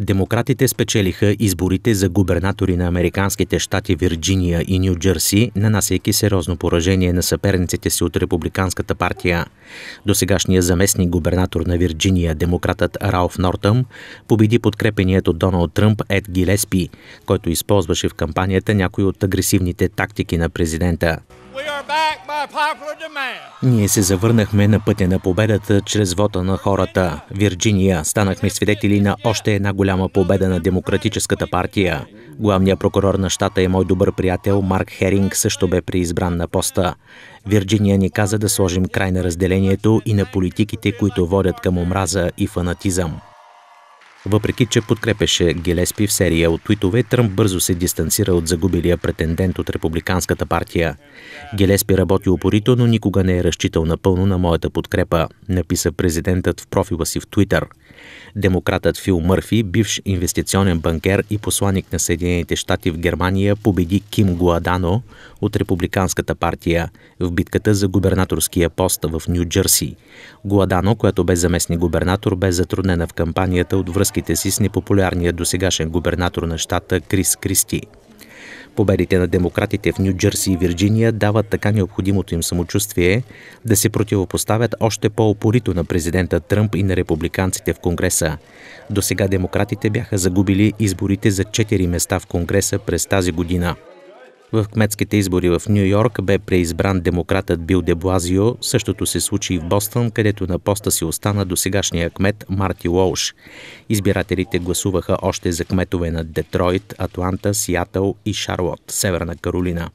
Демократите спечелиха изборите за губернатори на американските щати Вирджиния и Нью Джерси, нанасяйки сериозно поражение на съперниците си от републиканската партия. Досегашният заместник губернатор на Вирджиния, демократът Ралф Нортъм, победи подкрепеният от Доналд Тръмп Ед Гилеспи, който използваше в кампанията някои от агресивните тактики на президента. Ние се завърнахме на пътя на победата чрез вота на хората. Вирджиния станахме свидетели на още една голяма победа на Демократическата партия. Главният прокурор на щата е мой добър приятел Марк Херинг също бе преизбран на поста. Вирджиния ни каза да сложим край на разделението и на политиките, които водят към омраза и фанатизъм. Въпреки, че подкрепеше Гелеспи в серия от твитове, Тръмп бързо се дистанцира от загубилия претендент от Републиканската партия. Гелеспи работи упорито, но никога не е разчитал напълно на моята подкрепа, написа президентът в профила си в Твитър. Демократът Фил Мърфи, бивш инвестиционен банкер и посланник на Съединените щати в Германия, победи Ким Гуадано от Републиканската партия в битката за губернаторския пост в Нью Джерси. Гуадано, която бе заместник губернатор, бе затруднена в кампанията от връзките си с непопулярния досегашен губернатор на щата Крис Кристи. Победите на демократите в Нью Джерси и Вирджиния дават така необходимото им самочувствие да се противопоставят още по-опорито на президента Тръмп и на републиканците в Конгреса. До сега демократите бяха загубили изборите за 4 места в Конгреса през тази година. В кметските избори в Нью Йорк бе преизбран демократът Бил Деблазио. Същото се случи и в Бостън, където на поста си остана до сегашния кмет Марти Уолш. Избирателите гласуваха още за кметове на Детройт, Атланта, Сиатъл и Шарлот, Северна Каролина.